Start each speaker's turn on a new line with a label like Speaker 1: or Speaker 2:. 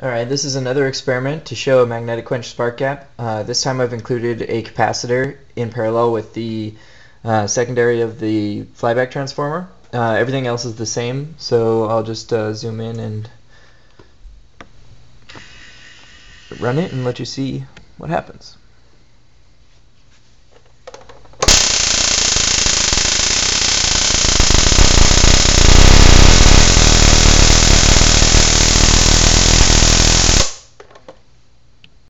Speaker 1: Alright, this is another experiment to show a magnetic quench spark gap. Uh, this time I've included a capacitor in parallel with the uh, secondary of the flyback transformer. Uh, everything else is the same, so I'll just uh, zoom in and run it and let you see what happens.